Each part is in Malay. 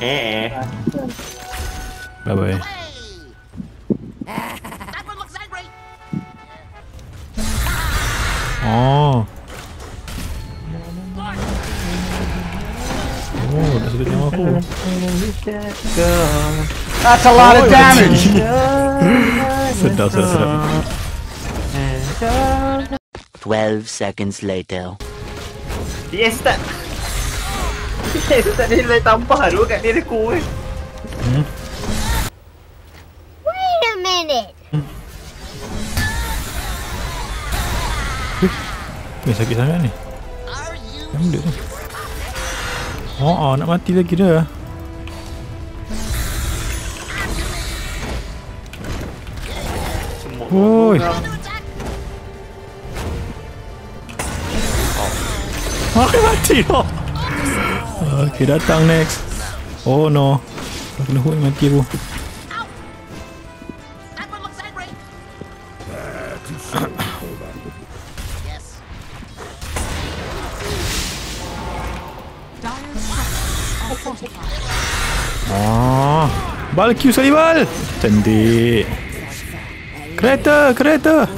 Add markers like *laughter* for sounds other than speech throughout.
Eh. Bye bye. *laughs* Oh. Oh, that's a good ammo. Oh, that's a lot oh, of damage. it does it. Twelve seconds later. Yes, that. Tak dia nilai tambah tu kat diri aku eh. Wait a minute. Eh, sakit sangat ni. Yang benda ni. Oh, oh, nak mati lagi dah. Semua Oi. orang. Aku *laughs* mati dah. Okay, datang next. Oh no. Aku kena hook mati aku. Ah, bal Q sekali bal. Cantik. Kereta, kereta.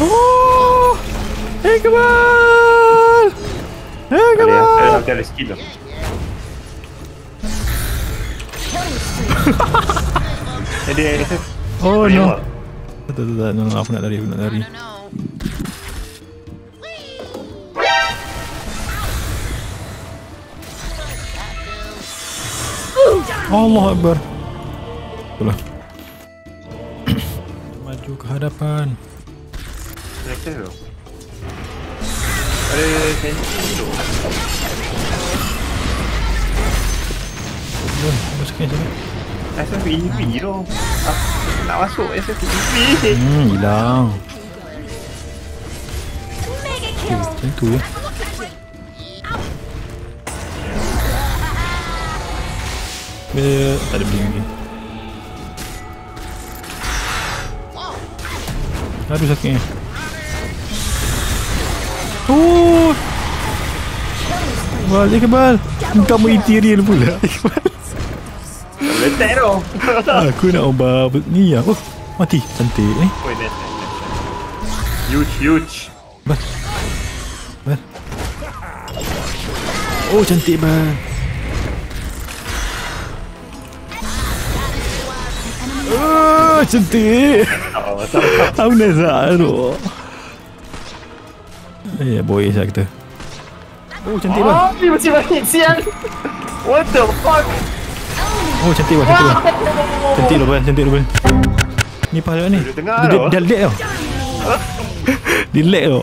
Oh. Eh. Eh, nanti ada skill tu. Jadi SS. Oh no. Tak, tak, tak, no, no, aku nak lari, aku nak lari. Allah Akbar. Itulah. Maju ke hadapan. Tu. Ada sensi tu. Boleh, apa sekian sini? SS EV tu. Ah, Nak masuk SS EV. Hmm, hilang. Okay, macam tu ya. Dia tak ada bling lagi. Aduh sakitnya. Oh. Balik kebal. Kamu ethereal pula. *laughs* Tu. Aku nak ubah ni ya. Oh, mati. Cantik ni. Oh, attack. Huge, huge. Bal. Bal. Oh, cantik bal. Oh, cantik. Aku dah zaru. Eh, boy saya kata. Oh, cantik. Ah, dia masih baik siang. What the fuck? Oh, cantik bal, cantik bal. Cantik lo bal, cantik lo bal. Ni pahala ni. Dia dia lag tau. Dia lag tau.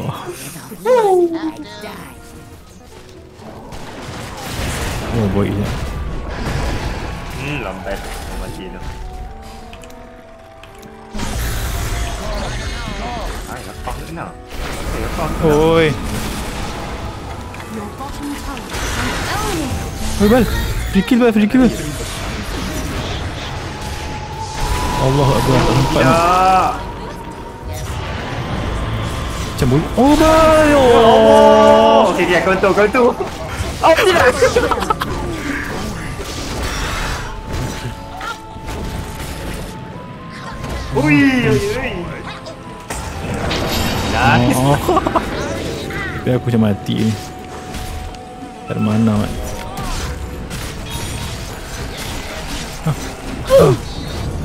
Oh, boy. Hmm, lambat. Kena. Eh, lepas tu kena. Oi. Your Oi, bal. Free kill free kill. Allah Akbar. Tak sempat nak. Ya. Macam boleh. Oh, bal. Oh. Oh, okey okey kau tu kau tu. Oh, tidak. Ui, ui, ui. Oh. Tapi aku macam mati ni. Tak ada mana mat.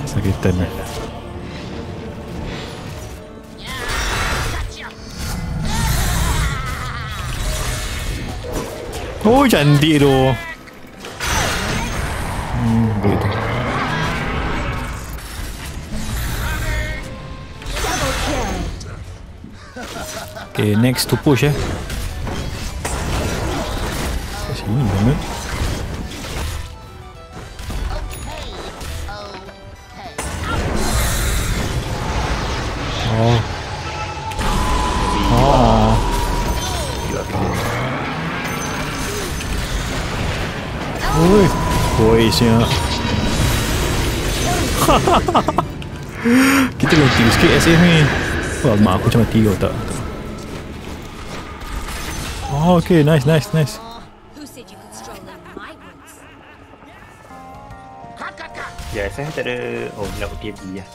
Sakitan ni. Oh cantik tu. Okay, next to push eh. Sini. Oh. Oh. Oi. Oi, siap. Kita kena tinggi sikit SF ni. Wah, mak aku macam mati kau tak? Oh, okay. Nice, nice, nice. Who said you could stroll in my woods? Cut, cut, cut. Ya, saya tak ada... Oh, nak pakai B lah.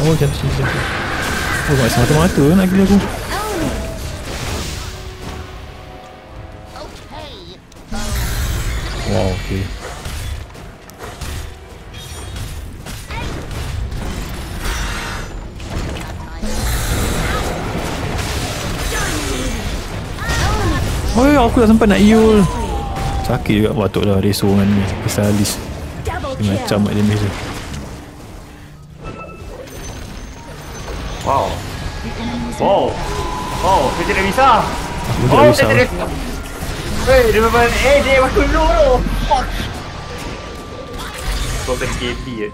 Oh, jatuh sini, jatuh. Oh, kat semata-mata nak gila aku. Okay. Wow, okay. Ya, aku tak sempat nak iul. Sakit juga patutlah reso dengan ni. Double Dia macam mak damage dia. Wow. Wow. Oh, saya tidak bisa. Aku Oh, tidak bisa. Hei, dia memang... Eh, dia waktu dulu tu. Fuck. Kau kena KB je.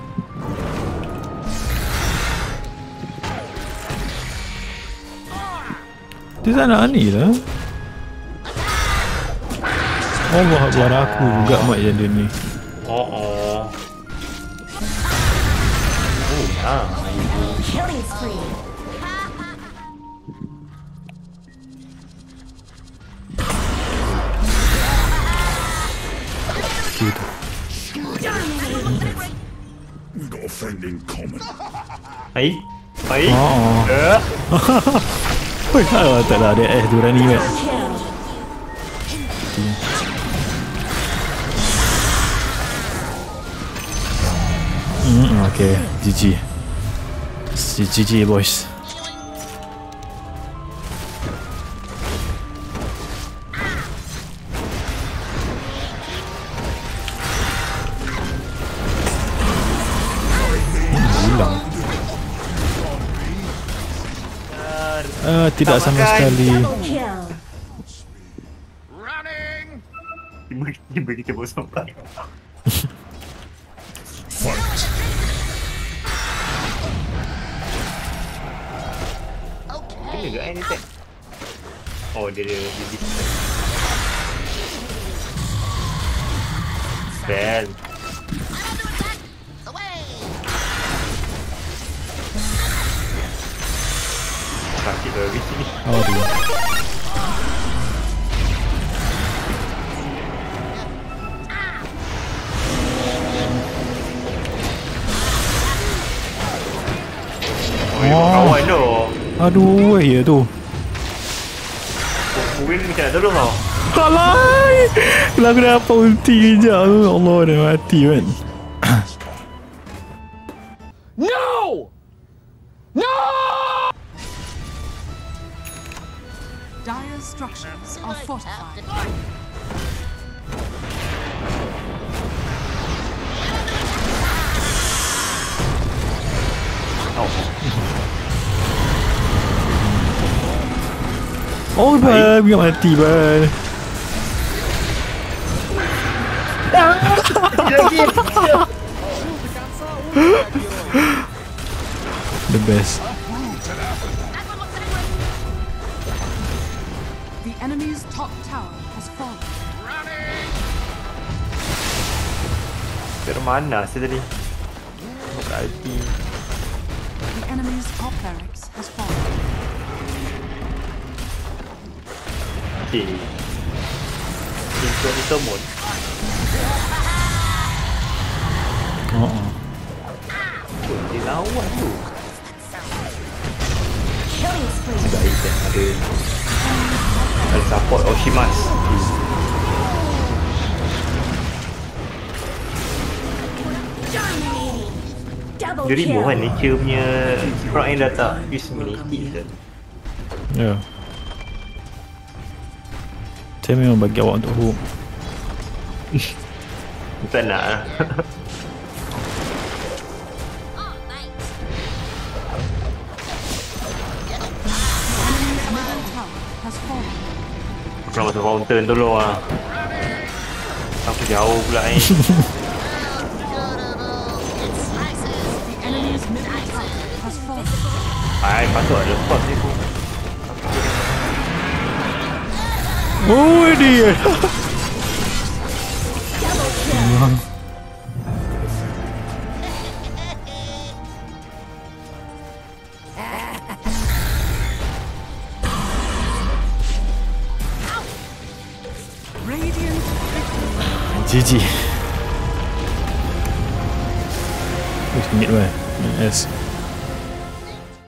Dia tak nak ni lah. Allah Akbar aku juga mak yang dia ni. Oh, oh. Oh, ya. Gitu. We got a friend in common. Hai. Hai. Oh. Eh. *laughs* Oi, oh, tak lah dia eh tu berani okay. GG. GG boys. Ah, tidak sama sekali. Running. Tiba kita bawa sampai. Kena ke ni tak? Oh, dia ada... Dia ada... Spell. Away. Sakit tu habis ni. Aduh. Aduh, eh ya tu. Win macam nak tolong tau. Alay! Kalau aku dapat ulti kejap tu, Allah dah mati kan. Dire structures are fortified. Oh, bal, biar mati bal. Lagi. The best. The enemy's top tower has fallen. Dari mana saya tadi? Berarti. The enemy's top barracks has fallen. Okay. Untuk itu mod. Oh, oh. Dia lawan tu. Baik kan ada. Ada support Oshimas. Dia ribu kan nature punya Frog yang dah tak Usability ke Ya. Saya memang bagi awak untuk hook. Tak nak lah Oh, nak masuk fountain tolong lah Aku jauh pula ni It slices. The enemy's middle tower has fallen. Ai, patut ada spot ni pun. Oh idiot! GG. We can get away. Yes.